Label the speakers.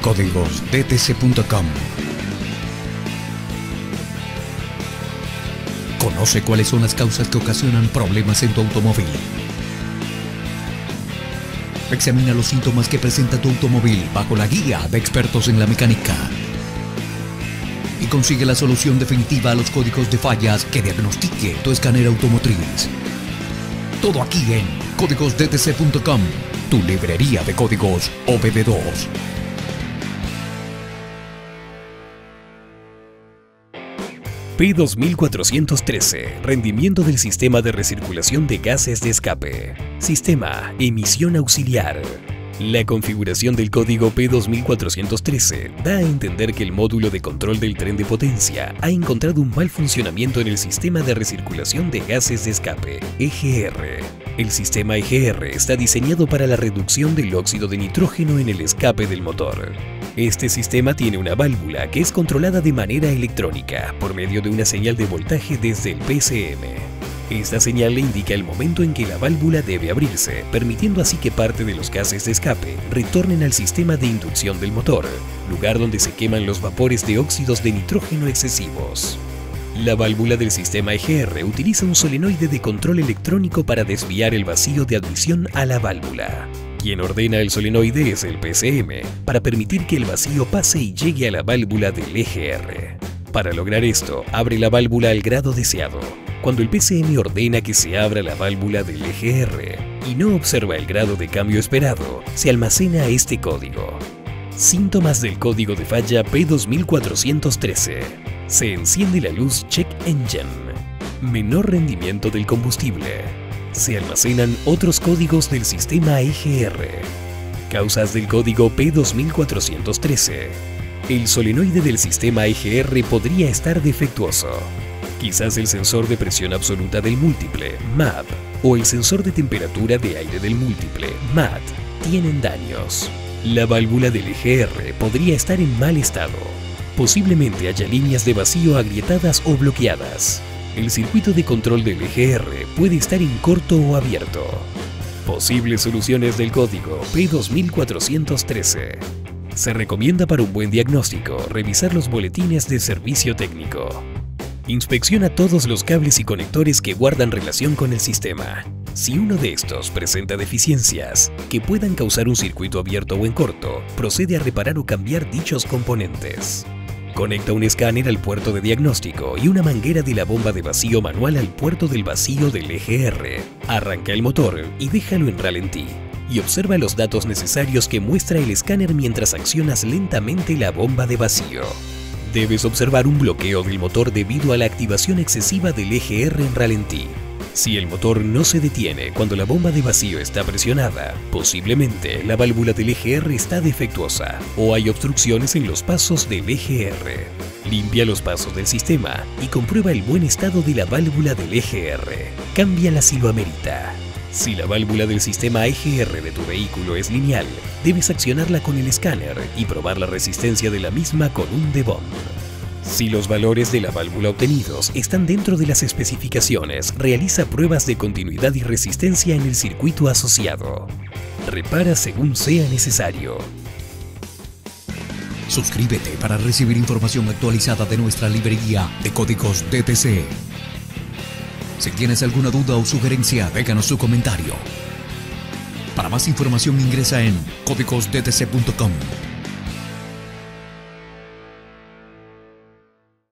Speaker 1: códigosdtc.com Conoce cuáles son las causas que ocasionan problemas en tu automóvil. Examina los síntomas que presenta tu automóvil bajo la guía de expertos en la mecánica. Y consigue la solución definitiva a los códigos de fallas que diagnostique tu escáner automotriz. Todo aquí en códigosdtc.com, tu librería de códigos OBD2.
Speaker 2: P2413, rendimiento del sistema de recirculación de gases de escape. Sistema, emisión auxiliar. La configuración del código P2413 da a entender que el módulo de control del tren de potencia ha encontrado un mal funcionamiento en el sistema de recirculación de gases de escape, EGR. El sistema EGR está diseñado para la reducción del óxido de nitrógeno en el escape del motor. Este sistema tiene una válvula que es controlada de manera electrónica por medio de una señal de voltaje desde el PCM. Esta señal le indica el momento en que la válvula debe abrirse, permitiendo así que parte de los gases de escape retornen al sistema de inducción del motor, lugar donde se queman los vapores de óxidos de nitrógeno excesivos. La válvula del sistema EGR utiliza un solenoide de control electrónico para desviar el vacío de admisión a la válvula. Quien ordena el solenoide es el PCM, para permitir que el vacío pase y llegue a la válvula del EGR. Para lograr esto, abre la válvula al grado deseado. Cuando el PCM ordena que se abra la válvula del EGR y no observa el grado de cambio esperado, se almacena este código. Síntomas del código de falla P2413. Se enciende la luz Check Engine. Menor rendimiento del combustible se almacenan otros códigos del sistema EGR. Causas del código P2413. El solenoide del sistema EGR podría estar defectuoso. Quizás el sensor de presión absoluta del múltiple, MAP, o el sensor de temperatura de aire del múltiple, MAT, tienen daños. La válvula del EGR podría estar en mal estado. Posiblemente haya líneas de vacío agrietadas o bloqueadas. El circuito de control del EGR puede estar en corto o abierto. Posibles soluciones del código P2413. Se recomienda para un buen diagnóstico revisar los boletines de servicio técnico. Inspecciona todos los cables y conectores que guardan relación con el sistema. Si uno de estos presenta deficiencias que puedan causar un circuito abierto o en corto, procede a reparar o cambiar dichos componentes. Conecta un escáner al puerto de diagnóstico y una manguera de la bomba de vacío manual al puerto del vacío del EGR. Arranca el motor y déjalo en ralentí. Y observa los datos necesarios que muestra el escáner mientras accionas lentamente la bomba de vacío. Debes observar un bloqueo del motor debido a la activación excesiva del EGR en ralentí. Si el motor no se detiene cuando la bomba de vacío está presionada, posiblemente la válvula del EGR está defectuosa o hay obstrucciones en los pasos del EGR. Limpia los pasos del sistema y comprueba el buen estado de la válvula del EGR. Cambia si lo. Si la válvula del sistema EGR de tu vehículo es lineal, debes accionarla con el escáner y probar la resistencia de la misma con un debond. Si los valores de la válvula obtenidos están dentro de las especificaciones, realiza pruebas de continuidad y resistencia en el circuito asociado. Repara según sea necesario.
Speaker 1: Suscríbete para recibir información actualizada de nuestra librería de códigos DTC. Si tienes alguna duda o sugerencia, déjanos su comentario. Para más información ingresa en códigosdtc.com.